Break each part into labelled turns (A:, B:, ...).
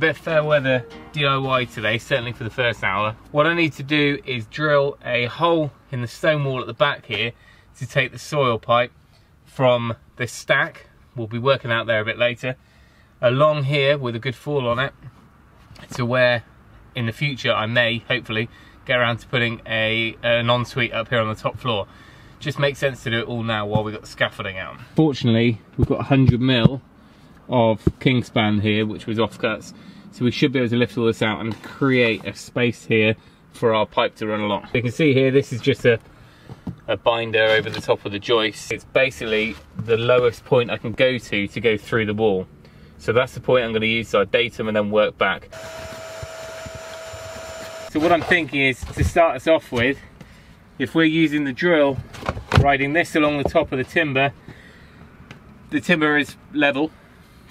A: bit fair weather DIY today, certainly for the first hour. What I need to do is drill a hole in the stone wall at the back here to take the soil pipe from the stack, we'll be working out there a bit later, along here with a good fall on it to where in the future I may, hopefully, get around to putting a an ensuite up here on the top floor. Just makes sense to do it all now while we've got the scaffolding out. Fortunately, we've got 100 mil of Kingspan here, which was offcuts. So we should be able to lift all this out and create a space here for our pipe to run along. You can see here, this is just a, a binder over the top of the joist. It's basically the lowest point I can go to to go through the wall. So that's the point I'm going to use, I datum and then work back. So what I'm thinking is to start us off with, if we're using the drill, riding this along the top of the timber, the timber is level,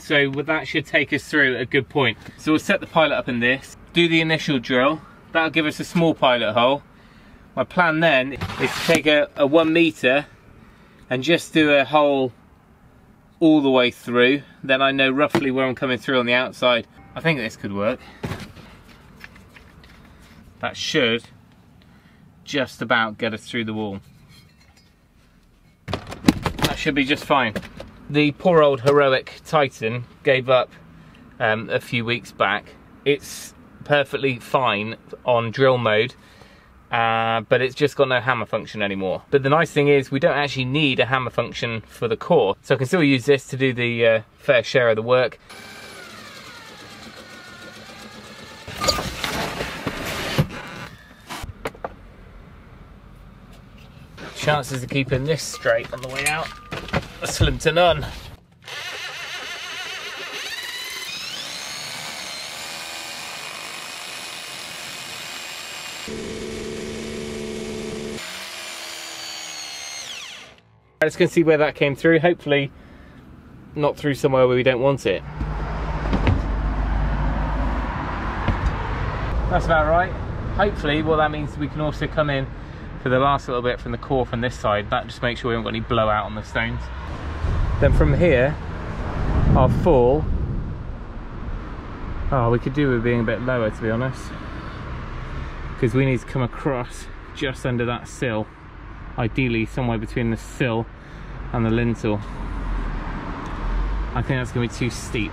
A: so that should take us through a good point. So we'll set the pilot up in this, do the initial drill, that'll give us a small pilot hole. My plan then is to take a, a one meter and just do a hole all the way through, then I know roughly where I'm coming through on the outside. I think this could work. That should just about get us through the wall. That should be just fine. The poor old heroic Titan gave up um, a few weeks back. It's perfectly fine on drill mode, uh, but it's just got no hammer function anymore. But the nice thing is we don't actually need a hammer function for the core, so I can still use this to do the uh, fair share of the work. Chances of keeping this straight on the way out slim to none. Let's go see where that came through. Hopefully not through somewhere where we don't want it. That's about right. Hopefully what that means we can also come in for the last little bit from the core from this side. That just makes sure we haven't got any blowout on the stones. Then from here, our fall, oh, we could do with being a bit lower to be honest. Because we need to come across just under that sill. Ideally somewhere between the sill and the lintel. I think that's going to be too steep.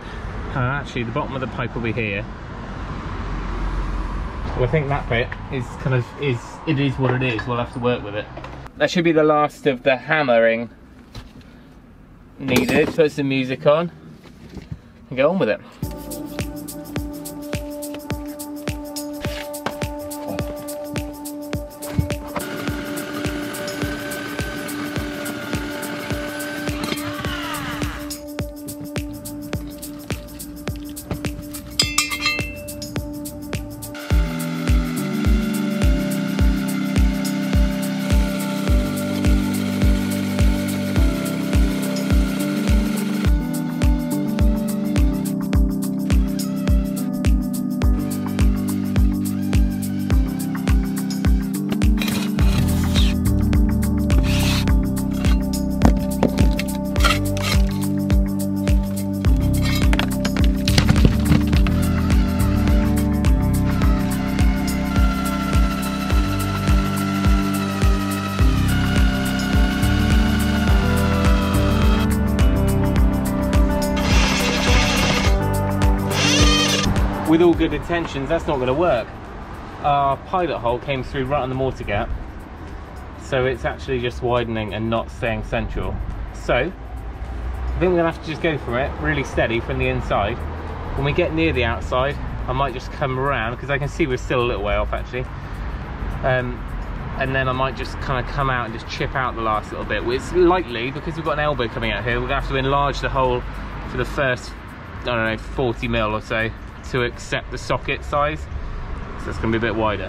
A: And actually the bottom of the pipe will be here. I think that bit is kind of, is it is what it is. We'll have to work with it. That should be the last of the hammering needed. Put some music on and get on with it. With all good intentions, that's not going to work. Our pilot hole came through right on the mortar gap, so it's actually just widening and not staying central. So, I think we're going to have to just go for it, really steady from the inside. When we get near the outside, I might just come around, because I can see we're still a little way off actually. Um, and then I might just kind of come out and just chip out the last little bit. It's likely, because we've got an elbow coming out here, we're going to have to enlarge the hole for the first, I don't know, 40 mil or so to accept the socket size. So it's going to be a bit wider.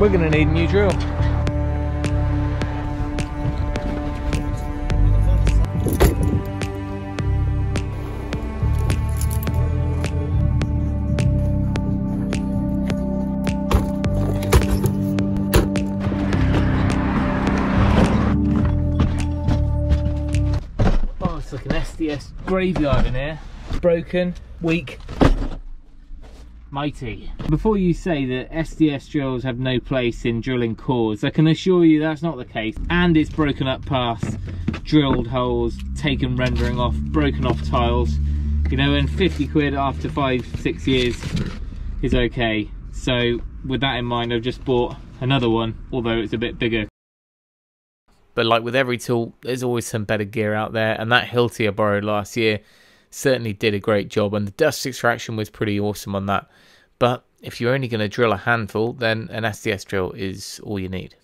A: We're going to need a new drill. SDS graveyard in here. Broken, weak, mighty. Before you say that SDS drills have no place in drilling cores, I can assure you that's not the case. And it's broken up past drilled holes, taken rendering off, broken off tiles. You know, and 50 quid after five, six years is okay. So with that in mind, I've just bought another one, although it's a bit bigger. But like with every tool, there's always some better gear out there, and that Hilti I borrowed last year certainly did a great job, and the dust extraction was pretty awesome on that. But if you're only going to drill a handful, then an SDS drill is all you need.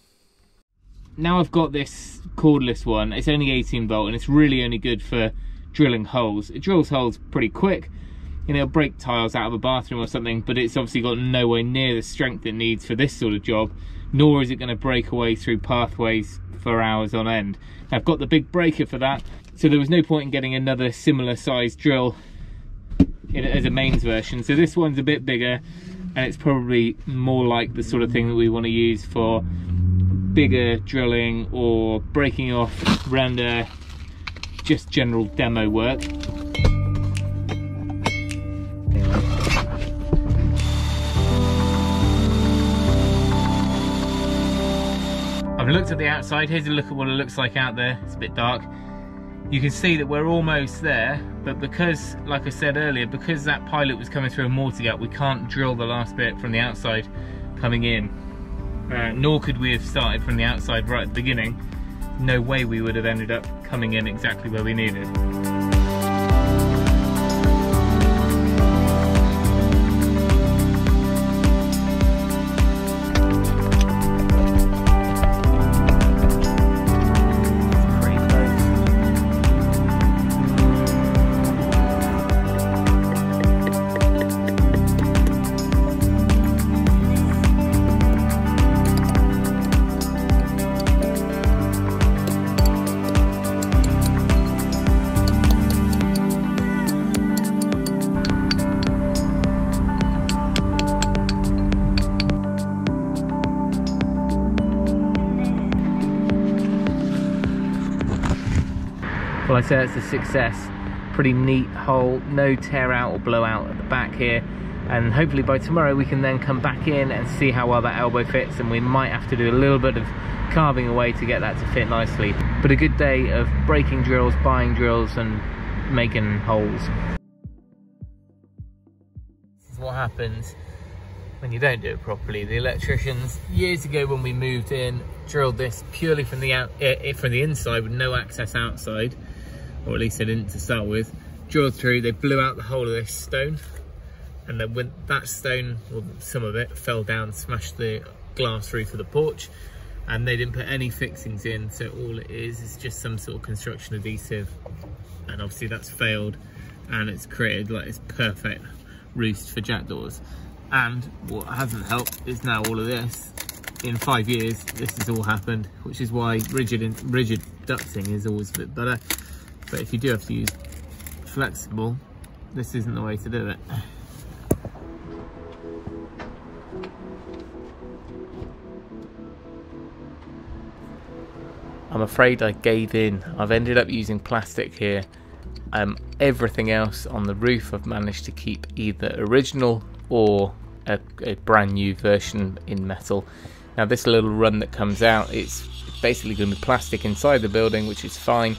A: Now I've got this cordless one, it's only 18 volt and it's really only good for drilling holes. It drills holes pretty quick, you know, break tiles out of a bathroom or something, but it's obviously got nowhere near the strength it needs for this sort of job, nor is it going to break away through pathways for hours on end. I've got the big breaker for that, so there was no point in getting another similar sized drill as a mains version. So this one's a bit bigger and it's probably more like the sort of thing that we want to use for bigger drilling or breaking off render just general demo work. I've looked at the outside, here's a look at what it looks like out there, it's a bit dark. You can see that we're almost there but because like I said earlier because that pilot was coming through a mortar gap we can't drill the last bit from the outside coming in. Uh, nor could we have started from the outside right at the beginning. No way we would have ended up coming in exactly where we needed. I say it's a success. Pretty neat hole, no tear out or blowout at the back here. And hopefully by tomorrow we can then come back in and see how well that elbow fits and we might have to do a little bit of carving away to get that to fit nicely. But a good day of breaking drills, buying drills and making holes. This is what happens when you don't do it properly. The electricians, years ago when we moved in, drilled this purely from the out, uh, from the inside with no access outside or at least they didn't to start with, drilled through, they blew out the whole of this stone, and then when that stone, or some of it, fell down, smashed the glass roof of the porch, and they didn't put any fixings in, so all it is is just some sort of construction adhesive, and obviously that's failed, and it's created like this perfect roost for jackdaws. And what hasn't helped is now all of this. In five years, this has all happened, which is why rigid rigid ducting is always a bit better. But if you do have to use flexible, this isn't the way to do it. I'm afraid I gave in. I've ended up using plastic here. Um, everything else on the roof I've managed to keep either original or a, a brand new version in metal. Now this little run that comes out, it's basically going to be plastic inside the building, which is fine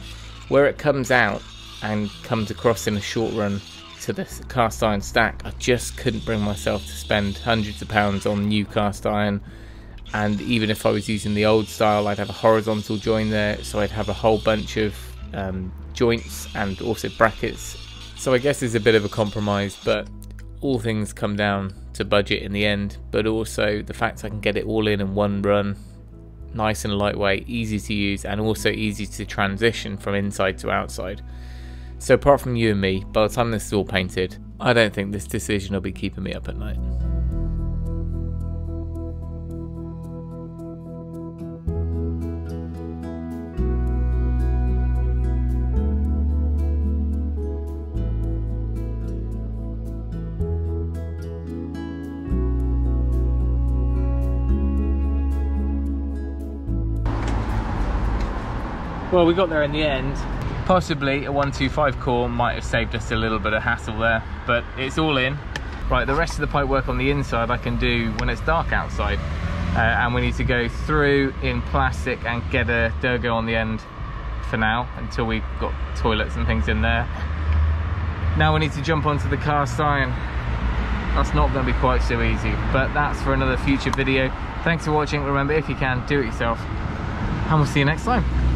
A: where it comes out and comes across in a short run to this cast iron stack, I just couldn't bring myself to spend hundreds of pounds on new cast iron. And even if I was using the old style, I'd have a horizontal join there, so I'd have a whole bunch of um, joints and also brackets. So I guess it's a bit of a compromise, but all things come down to budget in the end, but also the fact I can get it all in in one run nice and lightweight, easy to use, and also easy to transition from inside to outside. So, apart from you and me, by the time this is all painted, I don't think this decision will be keeping me up at night. Well, we got there in the end. Possibly a 125 core might have saved us a little bit of hassle there, but it's all in. Right, the rest of the pipe work on the inside I can do when it's dark outside. Uh, and we need to go through in plastic and get a Durgo on the end for now until we've got toilets and things in there. Now we need to jump onto the cast iron. That's not going to be quite so easy, but that's for another future video. Thanks for watching. Remember, if you can, do it yourself. And we'll see you next time.